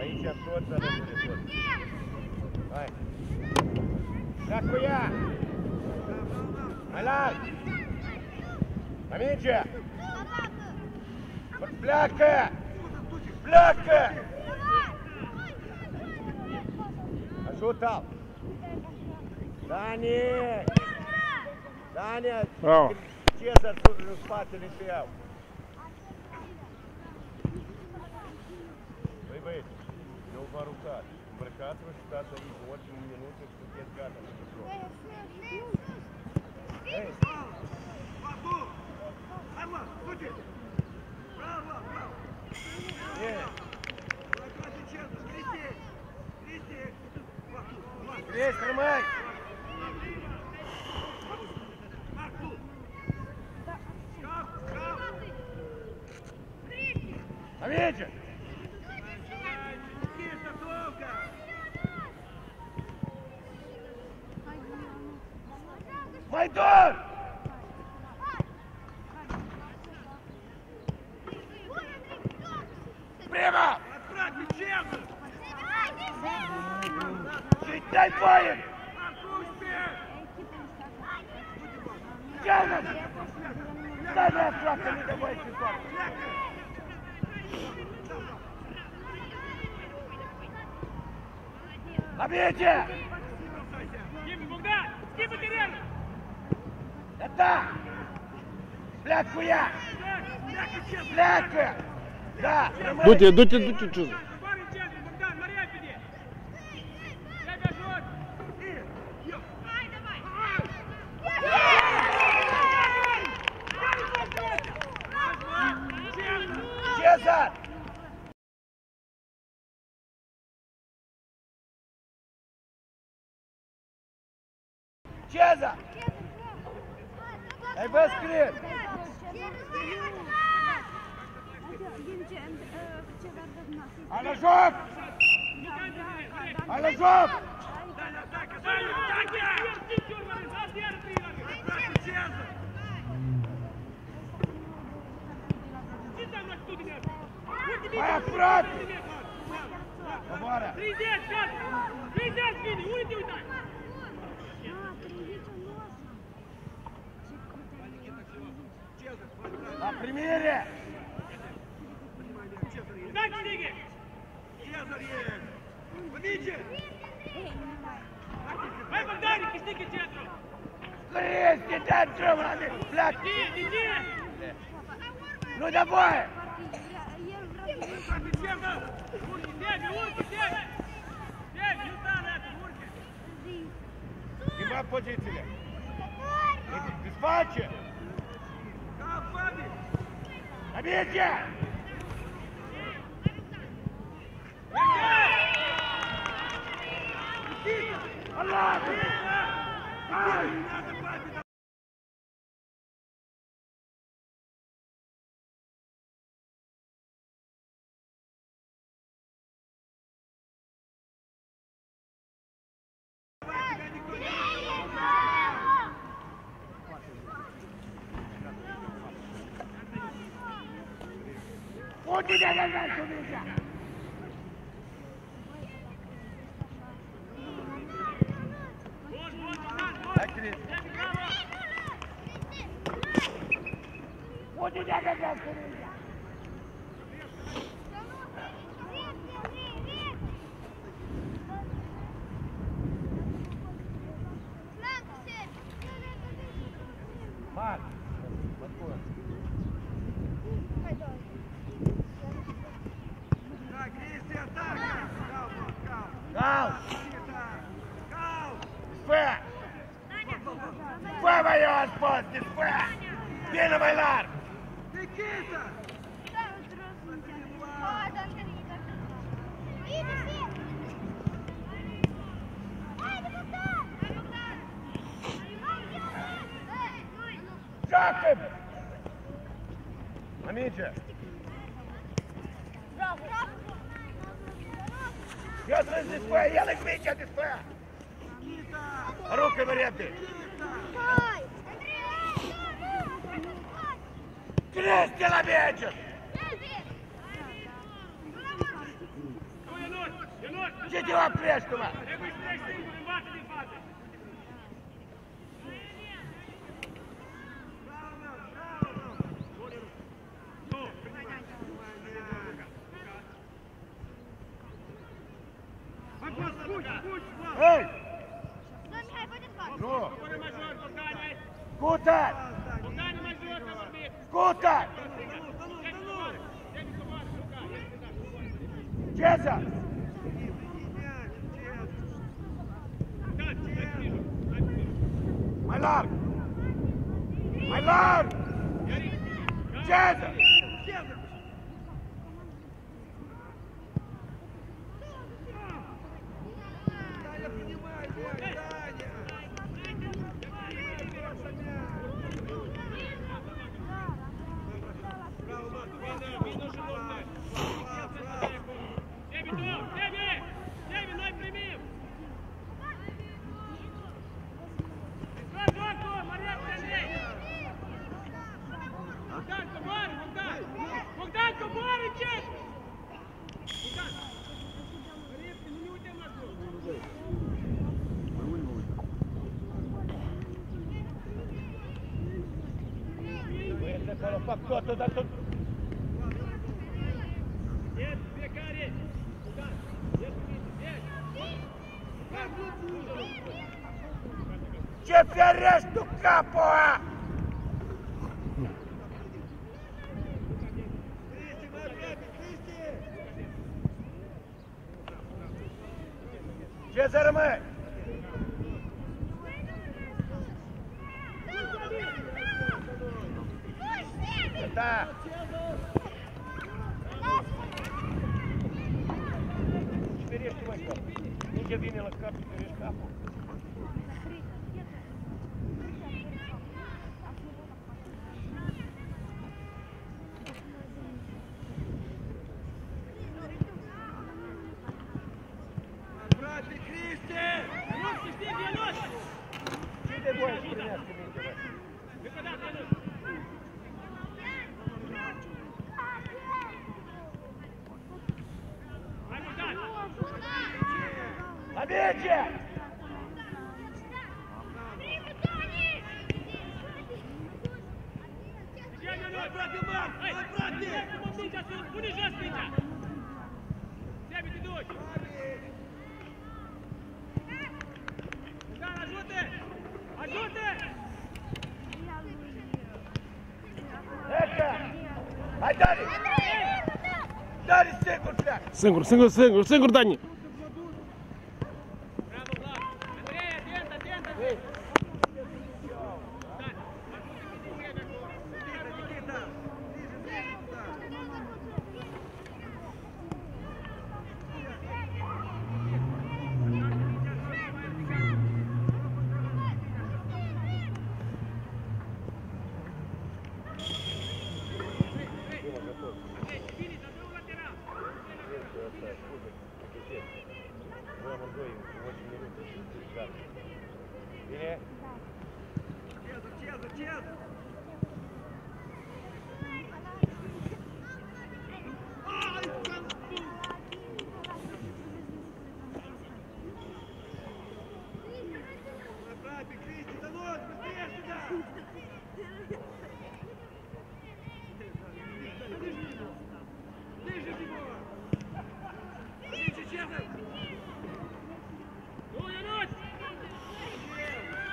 Aici toți alături de toți. Hai. Ia cu ea! Mai larg! La minge! Pleacă! Pleacă! Ajută-l! Dani! Dani! Bravo. Ce să în spatele tău? Băi băieți, eu vă rugat, îmbrăcați-vă și stați aici, orice un minut și sunteți gata. Ei, e, Кресь, тримай! Дути, дути, дути, чузи. Алажов! Алажов! Mai aproape! Coboară! La primire! Hai, Bogdani, câștigă centru! Crezi, dai drumul la mine! Plac! Iди, иди! Nu da voie! Урки, Деви, урки, Деви! Деви, Юстана, это урки! Cris. Onde é que é, Cris? agenda. Gott, das hat Seguro, seguro, seguro, seguro, Danha.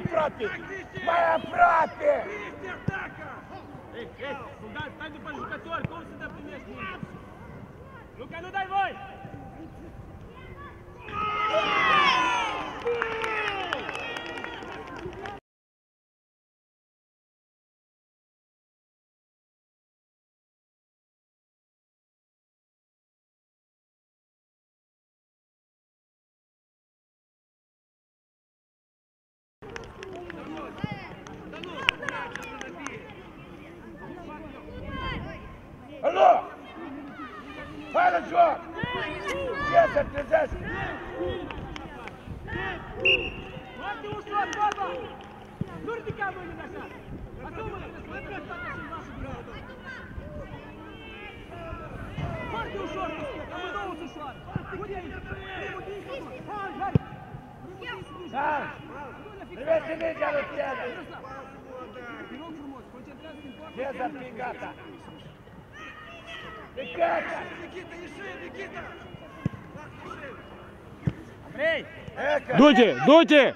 aproape! Mai aproape! Вместе атака! Ei, ei, soldat, stai după jucător, cum să te primești mingea? Luca, nu dai voi! Afară joc! Ce să trezească? Foarte ușor, baba! Nu ridica mâinile așa! Asumă-le, că spune că toate sunt vașul greu! Foarte ușor, amândouă sunt ușoare! Unde e? Primul din urmă! Hai, hai! Da! Trebuie să mergi la piață! Te rog frumos, concentrează-te în poartă! Ia să fii gata! Fii gata! Никита, еши, Никита! Так, еши! Andrei! Ecă! Du-te,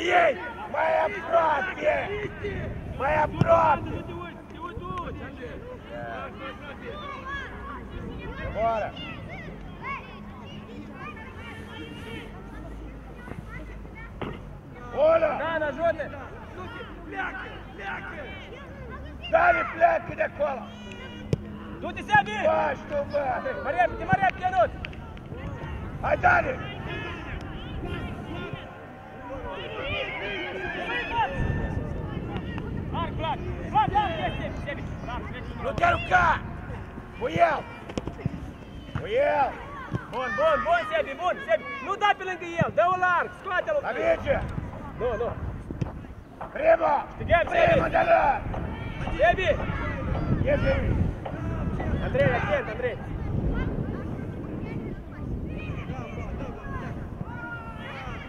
прикол! Бей! Mai aproape! Mai aproape! Nu te uiți, te uiți, uite, Andrei! Bora! Olha! Dan, ajută! Ляка! Ляка! Dale, pleacă de acolo! Du-te, Sebi! Faci tu, bă! Mă repede, mă repede, Ionut! Hai, Dale! Larg, Vlad! Vlad, larg este! Sebi, larg, trece Nu numărul. te arunca! Cu el! Cu el! Bun, bun, bun, Sebi, bun, Sebi! Nu da pe lângă el, dă-o larg, scoate-l! Alege! Nu, nu! Prima! Știgem, Prima Sebi! de la! Sebi! Iese! Andrei, atent, Andrei!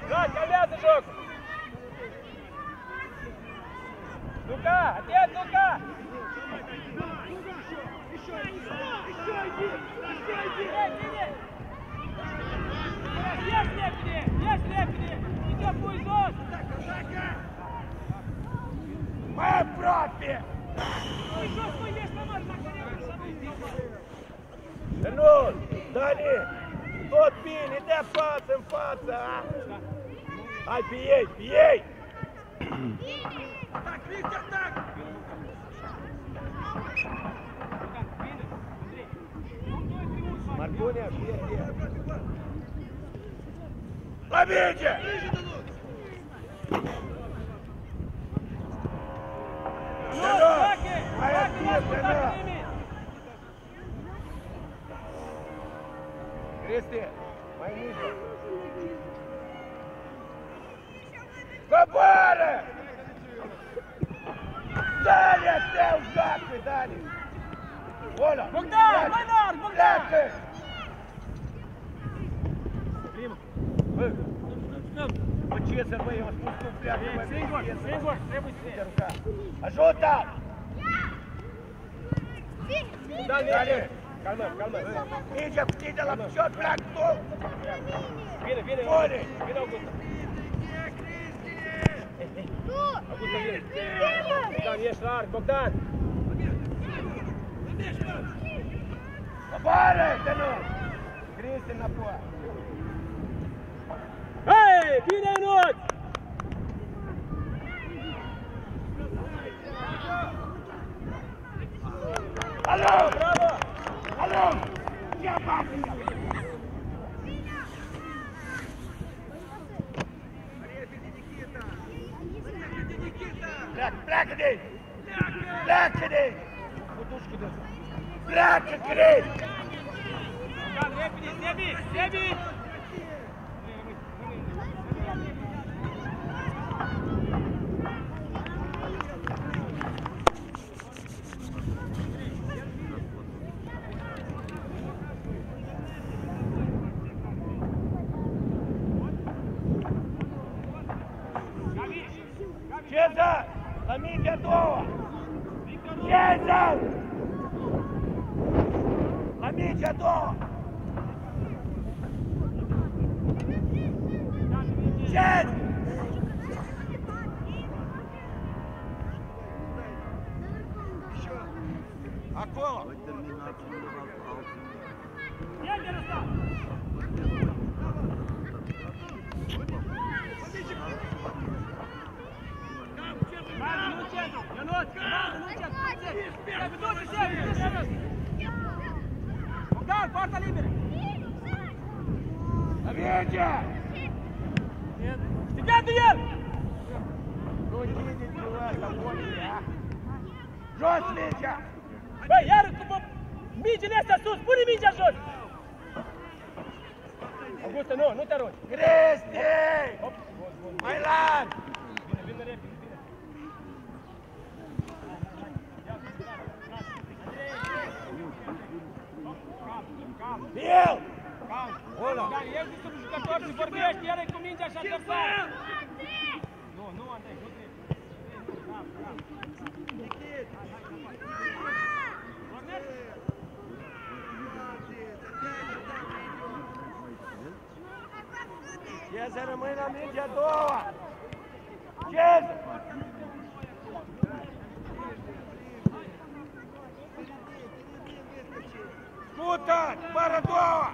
Vlad, calmează jocul! Luca, atent, Luca! Bine, bine! Ești repede, ești repede! Nici o pui jos! Mai aproape! Pui jos, pui, ești pe mare, dacă Nu! Dani! Tot bine, de față în față! a? Hai pe ei, pe ei! Так, Виктор, так! Марконя, вверх! Ловите! Ближе, Данут! Сынок! Моя сынок! Кристи, mai ниже! Coboară! Dale até o joacă, Dani! Olha! Bogdan, mai larg, Bogdan! Pleacă! Bă, bă, ce să bă, eu am spus cum pleacă, bă, Singur, ce să- singur, trebuie să Uite, ruca. Ajută! Bogdan, Dani, merge! Calmăm, calmăm! Mingea cu tine la picior, pleacă tu! Vine, vine! Bune! Vine Augusta! Augusta, vine! Bogdan, ești larg, Bogdan! Coboară, de nu! Cristi înapoi! Hei, bine Ionuț! Alo! Bravo! Alo! Ia bate! Pleacă, pleacă de aici! Pleacă de aici! Pleacă, Cristi! Bogdan, repede, Sebi, Sebi! Cezar! La mingea a doua! Cezar! La Bogdan, poarta liberă! La mingea! Stigat de el! Nu ține tu ăsta, bolile, Jos mingea! Băi, iar cu bă- mingile astea sus, pune mingea jos! Augusta, nu, nu te arunci! Cristi! Hop, Mai larg! El! Calm! Ăla! Dar ești sub jucător și vorbești, el e cu mingea și adversar! Nu, nu, Andrei, nu trebuie! Calm, calm! Corner? Cezar rămâi la mingea a doua! Cezar! Scută! Fără doua!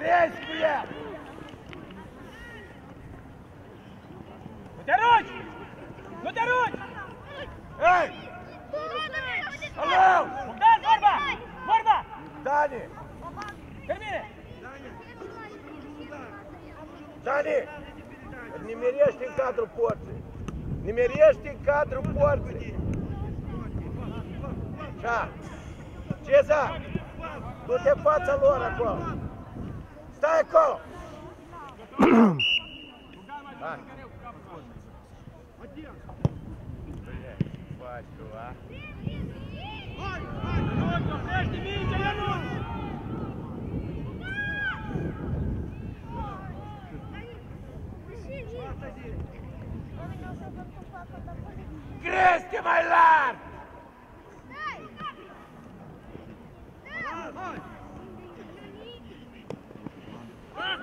Crezi cu el! Nu te rogi! Nu te rogi! Ei! Alo! Bogdan, vorba! Vorba! Dani! Termine! Dani! Nimeriești în cadrul porții! Nimeriești în cadrul porții! Așa! Cezar! Du-te fața lor acolo! Stai acolo! Hai! Блядь,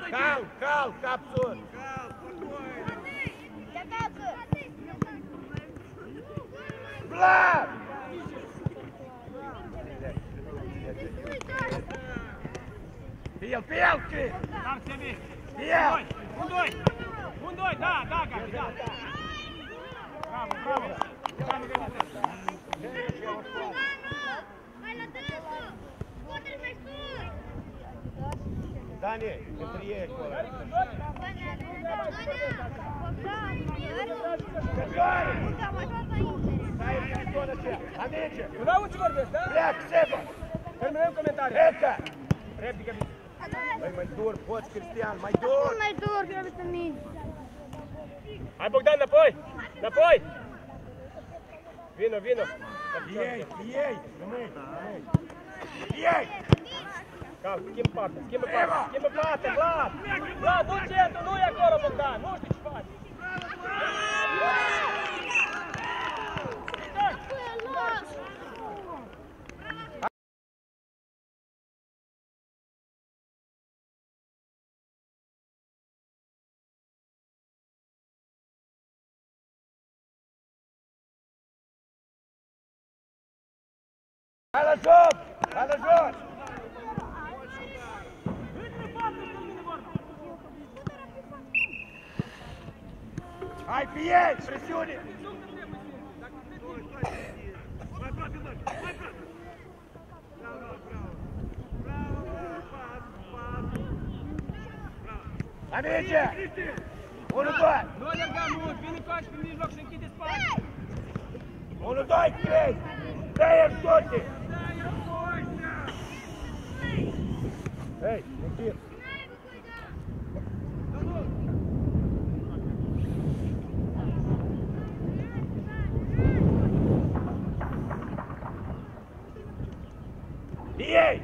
cal cal captura. Calma, Blá! Piel, piel, querido! Dá pra você ver! Piel! Um, dois! Um, dois! Dá, dá, Gabi, dá! Bravo, bravo! Vai lá dentro! Corta mais tudo! Dani, între ei acolo. Stai în cantonă aceea. Amice! Nu auzi ce vorbesc, da? Pleacă, Seba! Terminăm comentariul. Pleacă! Replică, Mai, mai dur, poți, Cristian, mai dur! mai dur decât mine. Hai, Bogdan, înapoi! Înapoi! Vino, vino! Ei, ei, rămâi. Ei! Kao, s kim pataš, s lá pataš, s kim pataš, glad! Glad, uči eto, nuja koro Bogdan, nuši ću lá Hvala Žop! Hvala Žop! Mai Bogdane, măi! Te uiți, vezi ce minge ăsta! Dale! Dale! Poate îți schimbă partea, a? Cristi, atac! Vin,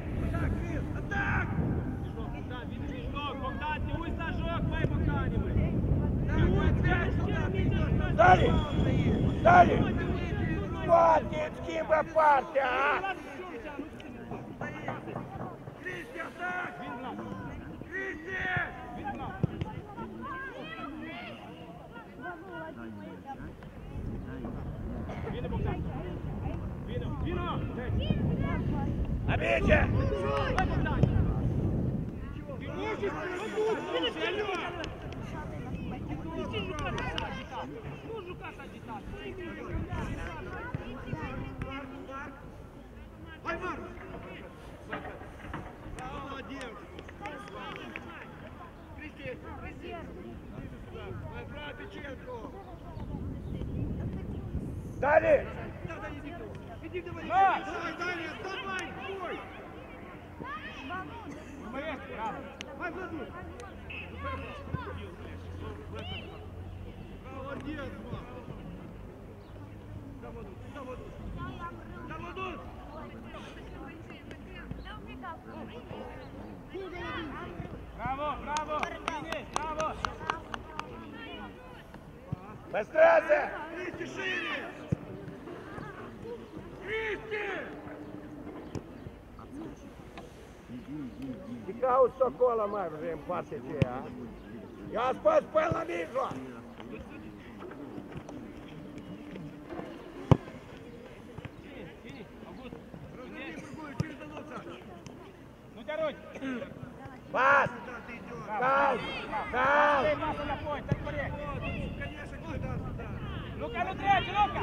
Vlad! Cristi! Vin, Vlad! Vine, Bogdan! Vino, vino! Amice! Hai, Bogdan! Vine, vine, Iди tu! Иди давай! Давай, Даня, давай! Ой! Быстрее, браво! Vai, Vladu! Молодец, Марк! Да, Владу! Да, Владу! Да, Браво, браво! Денис, браво! Пестрезе! Кристи, шире! Кристи! Adică Și cauți acolo mai vrem face ce ea. Ia spus până la mijloc. Nu te rogi! Pas! Cal! Cal! Luca, nu trece, Luca!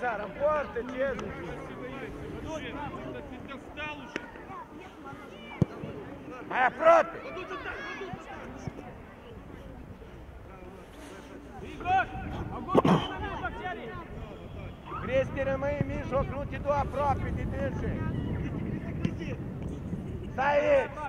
50! Cezar, în poartă, Cezar! Ты достал уже! Mai aproape! Igor! Augusto, vino în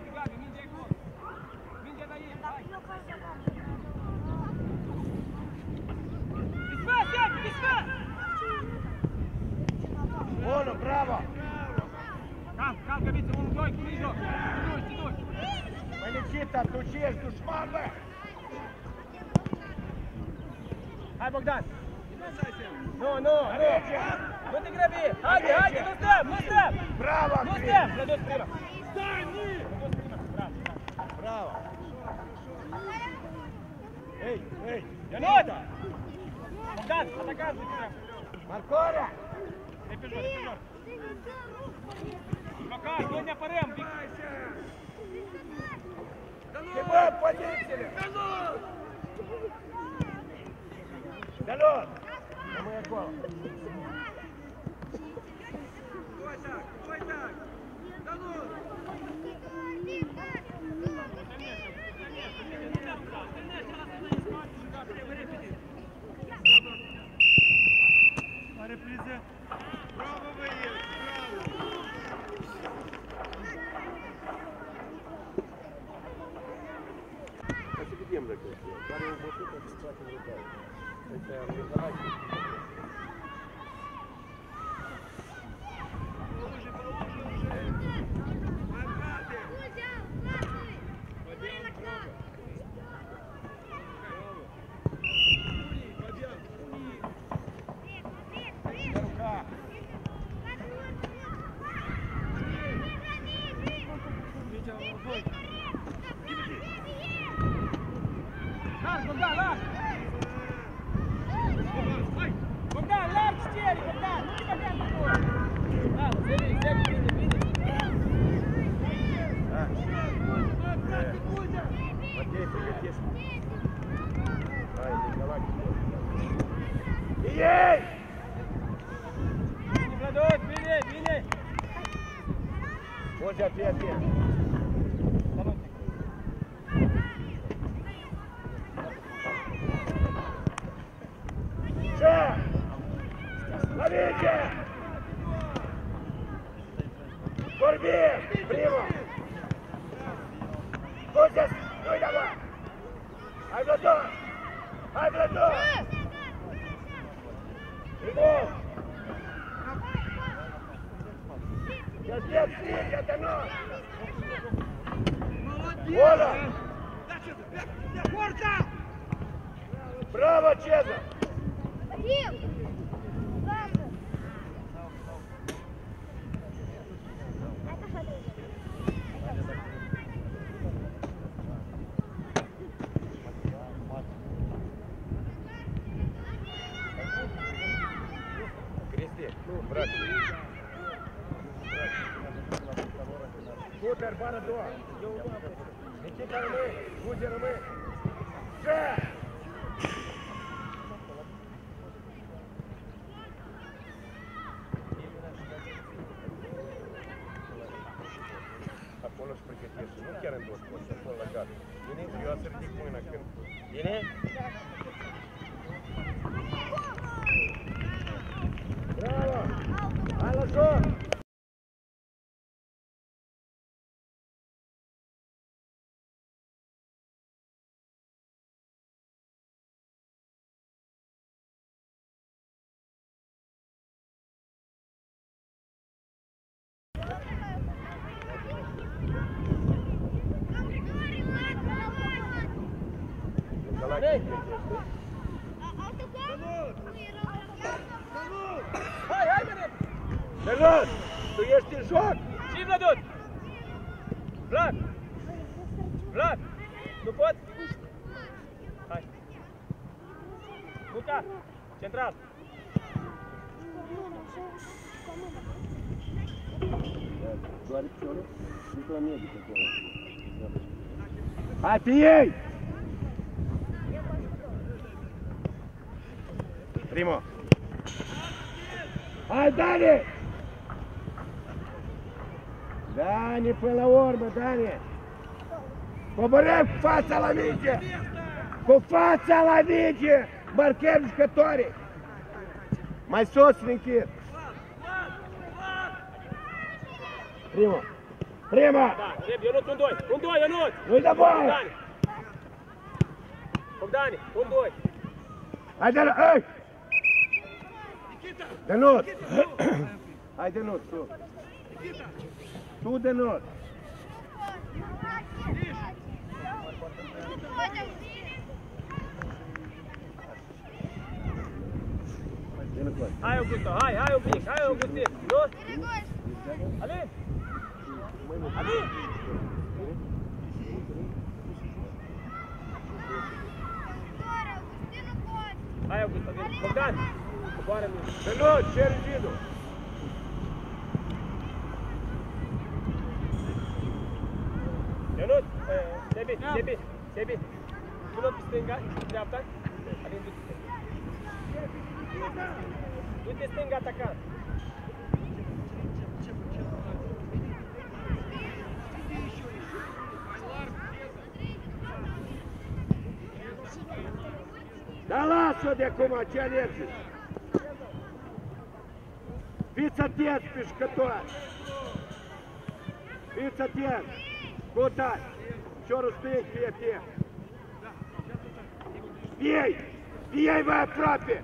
Bună, bravo! Cam, cam, Gabiță, unul, doi, cu mijloc! Te duci, te duci! Măi, Nikita, tu ce ești dușman, bă? Hai, Bogdan! Nu, nu, nu! Alege! Nu te grăbi! Haide, haide, nu stăm, nu stăm! Bravo, Nu Cristi! stăm! Să duci prima! Stai, nu! Să duci prima, bravo! Bravo! Ei, ei! Ionut! Bogdan, atacați de tine! Marcorea! E pe jos, e pe jos! Blocaj, Браво, Чеза! Крести, ну, брат. Супер, бана два. Никита Рымы, Гуди Рымы. Ше! Hai, hai, bine! Servus! Tu ești în joc! Și Vladut! Vlad! Vlad! Nu pot? Hai! Luca! Central! Doare piciorul? Du-te la medic acolo. Hai, pe ei! Primo! Hai, Dani! Dani, până la urmă, Dani! Coborâm cu fața la minge! Cu fața la minge! Marchem jucătorii! Mai sus, Finchir! Prima! Prima! Da, Reb, Ionuț, un doi. Un doi, Ionuț. Nu-i da bola! Bogdane. Bogdane, un doi. Hai de Ei! Denut! Hai Denut, tu! Tu Denut! Vine cu Hai, Augusto, hai, hai un pic, hai, Augustin. Nu? Alin! Alin! Hai, Augusto, vine. Bogdan, Bora, meu. Minuto, cheiro de Yanut, é, Sebi, Sebi, Sebi. Bunu pistten gel, silahtan. Hadi dur. Dur pistten gel takan. Да ладно, lá, seu кума, че лезешь? Jucători! Fiți atenți! Căutați! Ciorul stâng, fie atent! Fie-i! Fie-i mai aproape!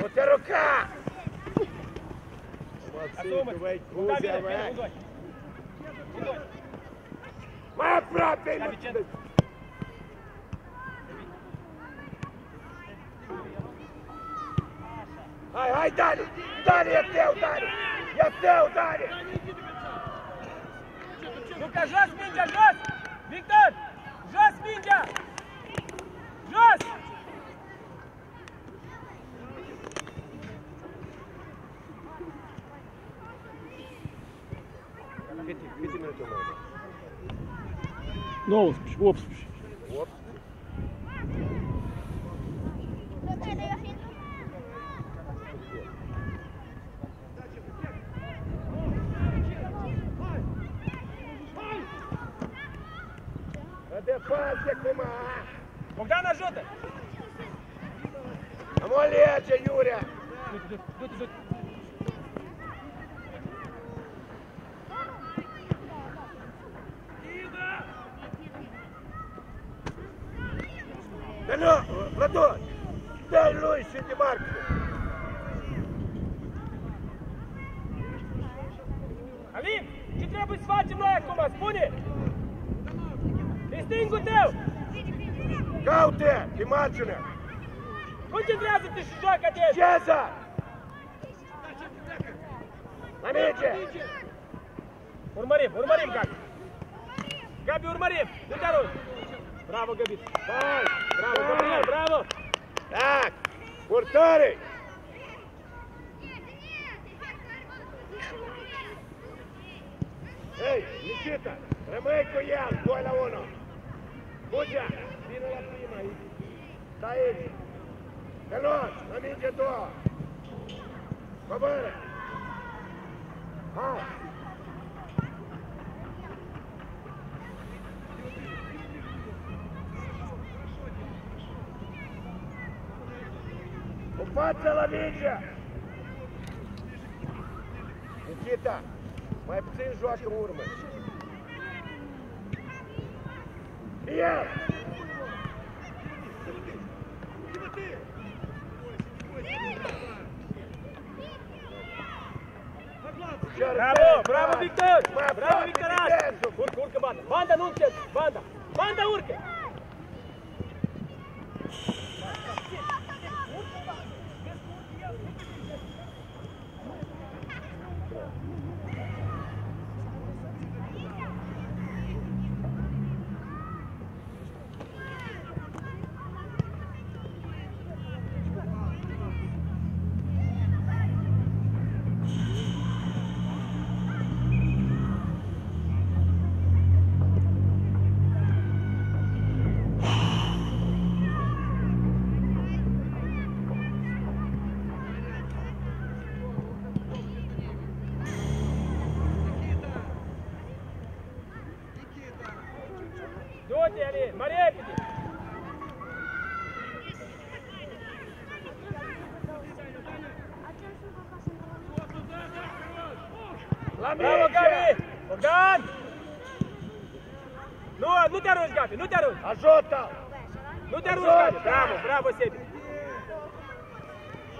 Não te arrocar! Vai pra bem, Vai, vai, Dani! Dani, é teu, Dani! É teu, Dani! Ну-ка, жёст, Миндя, жёст! Виктор! Миндя! Snow, ups, Portare! Ei, Nikita, rămâi cu el, 2 la 1. Bugea, vină la prima aici. Stai aici. Te luați, la minge două. Coboară. Hai. Cu fața la minge. Nikita, mai puțin joacă în urmă. El! Bravo, bravo, Victor! Bravo, Victoraș! Urcă, urcă, banda! Banda, nu încet! Banda! Banda, urcă! Bravo! Gabi! Bogdan! Nu, nu te arunci, Gabi, nu te arunci! Ajută! Nu te arunci, Gabi! Bravo, bravo, Sebi!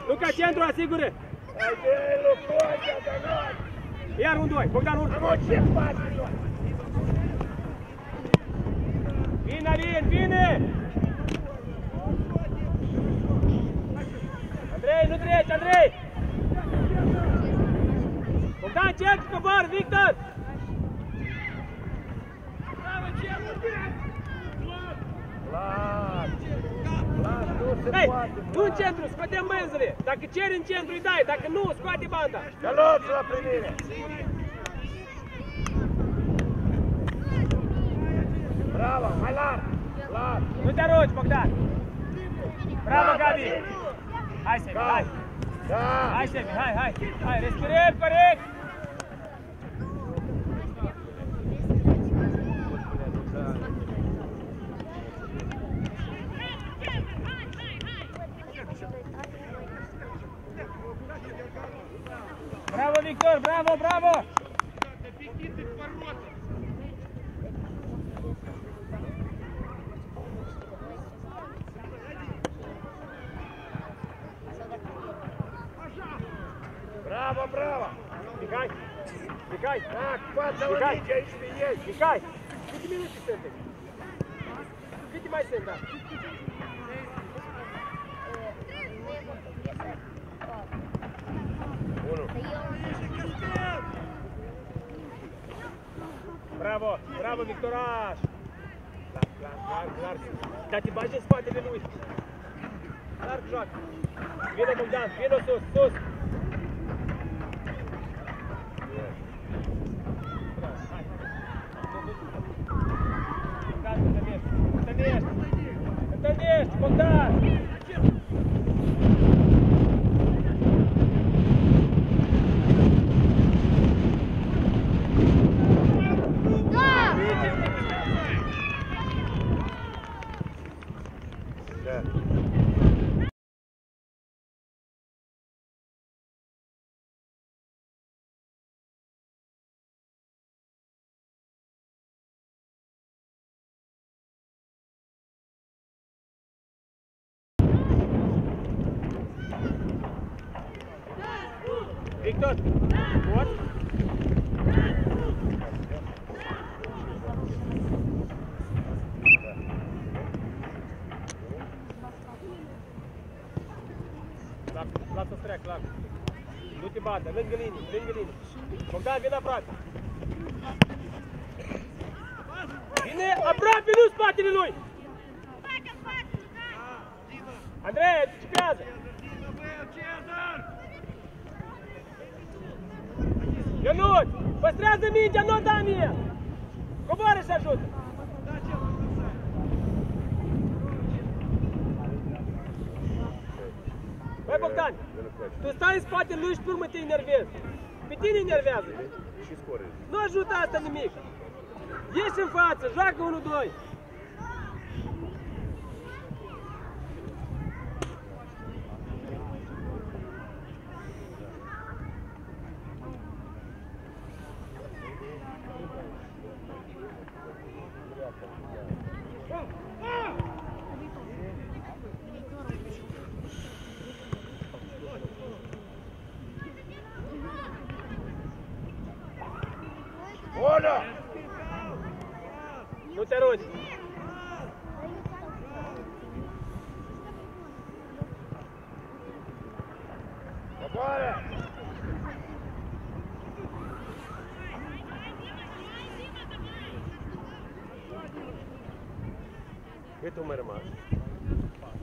Luca, centru, asigură! Iar un doi, Bogdan urcă! O ce faci? Vine, Alin, vine! Andrei, nu treci, Andrei! Bogdan, ce cobor, Victor! Las! Las, nu se Hei, poate! nu în centru, scoatem benzile! Dacă ceri în centru, îi dai, dacă nu, scoate banda! Căloți la primire! Bravo, mai larg! Larg! Nu te arunci, Bogdan! Bravo, Gabi! Hai, Sebi, hai! Da! Hai, Sebi, hai, hai! Hai, respirăm, corect! Câte minute sunteți? Câte mai sunt, da? Unu. Bravo! Bravo, Victoraș! Larg, larg, larg, larg! Dar te bagi în spatele lui! Larg joacă! Vino, Bogdan! Vino sus, sus! Stop that! coadă, lângă linie, lângă linie. Bogdan, vine aproape. Vine aproape, nu spatele lui! Andrei, anticipează! Ionut, păstrează mingea, nu da mie! Coboară și ajută! Băi Bogdan, tu stai în spatele lui și pe urmă te enervezi. Pe tine enervează. Și scorezi. Nu ajută asta nimic. Ieși în față, joacă 1-2.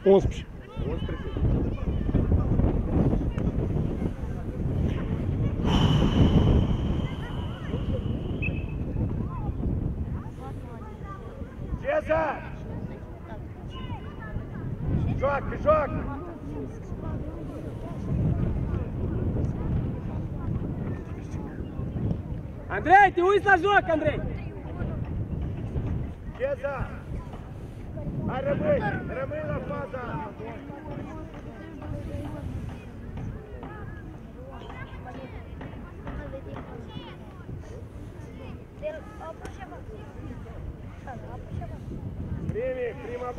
11. 11 Десять! Пижак, пижак! Андрей, ты уйди сложок, Андрей! Десять! Арабы!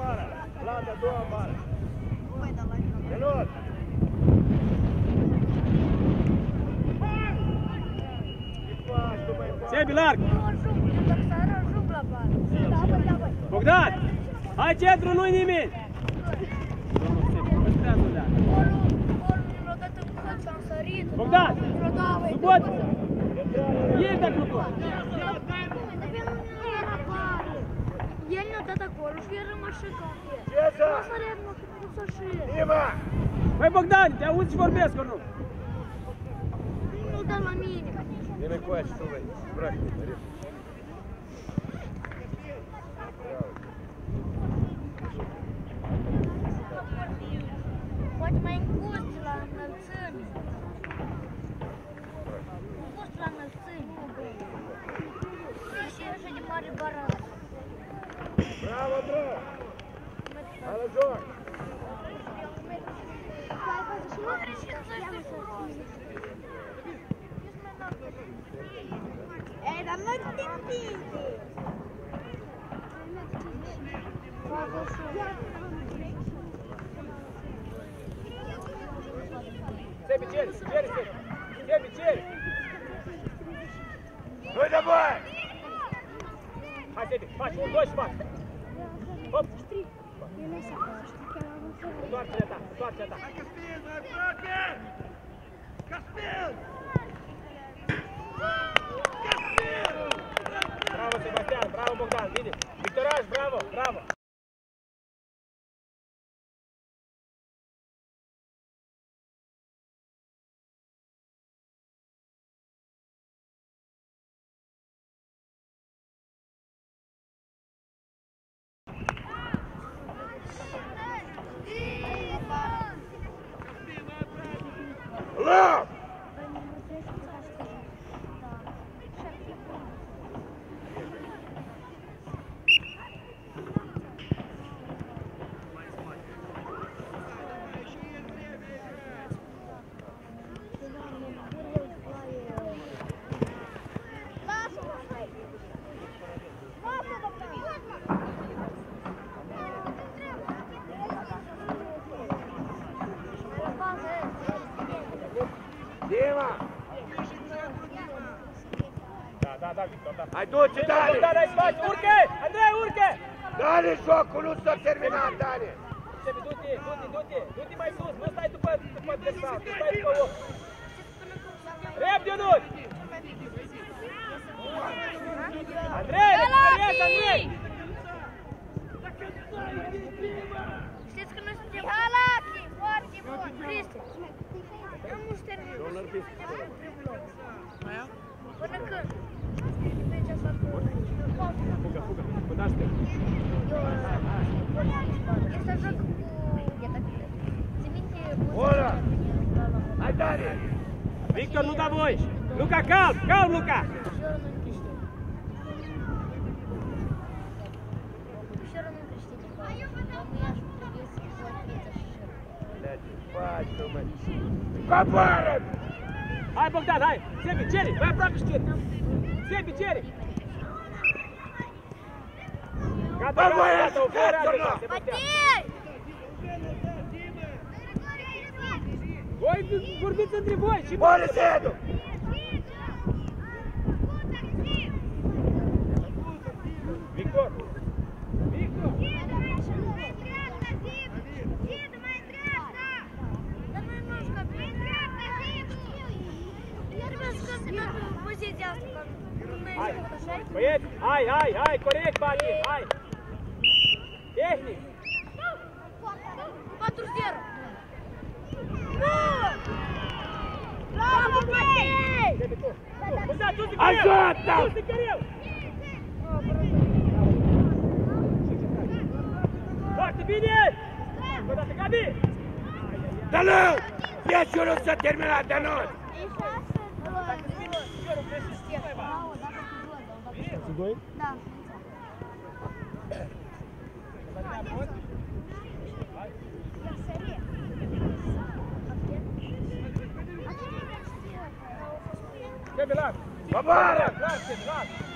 bara. Vlad, a doua bara. Nu mai da live. Venut! Sebi, larg! Bogdan! Hai centru, nu-i nimeni! Bogdan! Subot! Ești acolo! також віримо шикарно. Іва! Ой, Богдан, я лучше форме скажу. Ну, там амінь. Не викуєш, що ви. Брать, Хоть мой куст. Каспир! Bravo. Revolution Ще одну кричите. А я ж прибився, хлопець, ще. Блядь, пачка в мене. Кабарик! Ай, Богдан, ай! Себе, Черри, vai aproape Черри! Себе, Черри! Gata, gata, Băbăieți, Voi vorbiți între voi și... Bă, Rezedu! Victor! Victor! Hai, băieți, hai, hai, hai, corect, Balin, hai! Jota! Forte, Vini! Gabi! Tá não! E a terminat, Danon! Sunt doi? Da. Trebuie larg! Vambora! Atrás!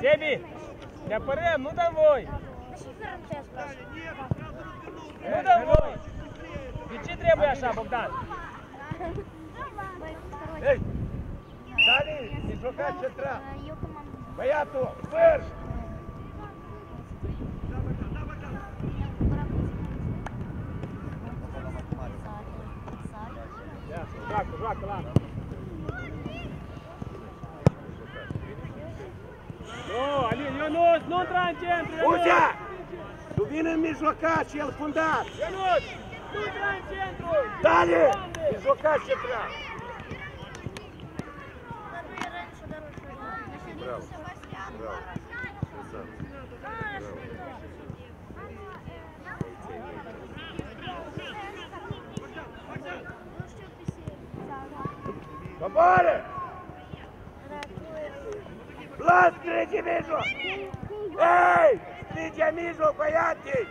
Sebi, ne apărăm, nu dăm voi! Nu dăm voi! De ce trebuie așa, Bogdan? Ei! Dani, dislocat central! Băiatul, vârș! Joacă, joacă, la Nu, Alin, Ionuț, nu intra în centru, Ionuț! Uite! Tu vine în mijlocaș, el fundat! Ionuț, nu intra în centru! Dale! Mijlocaș ce prea! Bravo! Bravo! Bravo! Coboară! Vlad, strige mijloc! Ei! Strige mijloc, băiatii!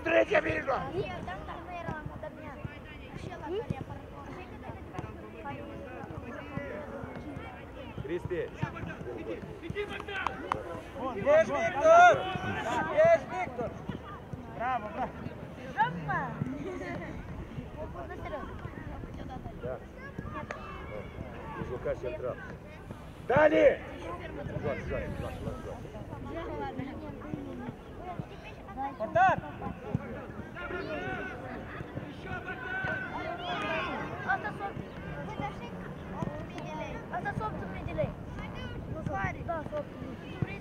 Strige mijloc! Cristi! Ești Victor! Ești Victor! Bravo, bravo! Da. blocat central. Dani! Joacă, joacă, joacă, joacă. Portar! Asta sunt... Asta sunt 8.000 de lei. Da, sunt 8.000.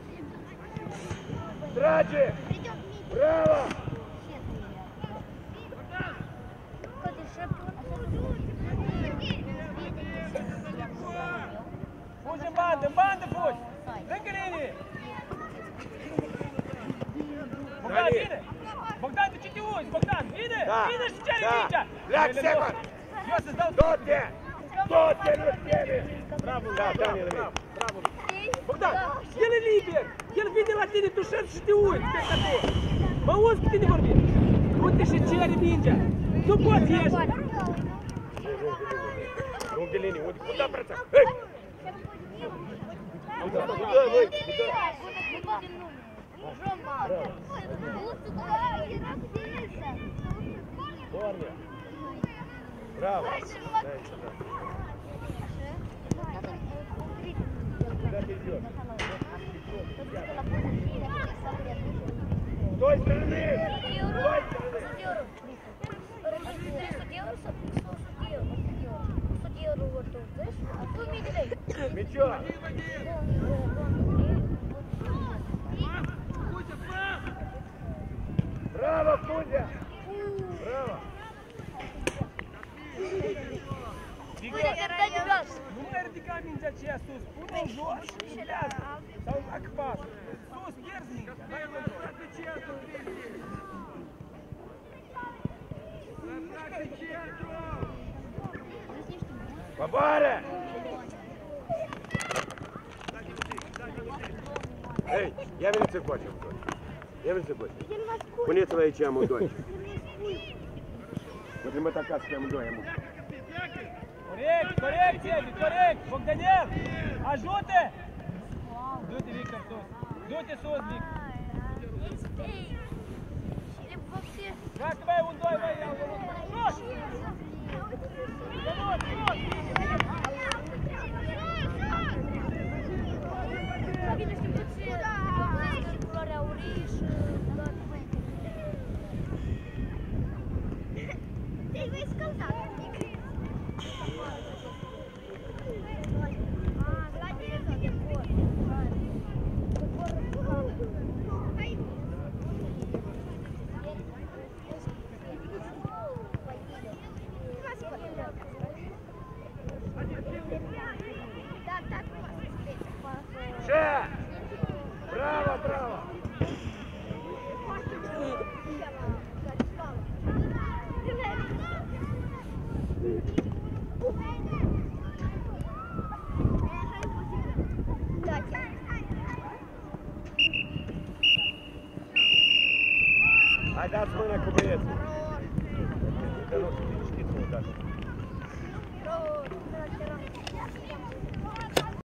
Trage! Браво. Дай сюди. Куда ты идешь? С той стороны! С той стороны! Мячо! Браво, Кузя! Браво! Nu mergi ca mingea aceea sus, pune în jos și înghează. Sau fac pas. Sus, pierzi mingea. Hai în jos. Бабаре! Ей, я міліцію хочу. Я міліцію хочу. Вони твої чому дочь. Вот мы так скажем доему. Корект, корект, Сергій, корект. Богданєв, а жути? Жути, Віктор, сус. Жути, сус, Віктор. Как тебе ундой вояв? Прош! Завод,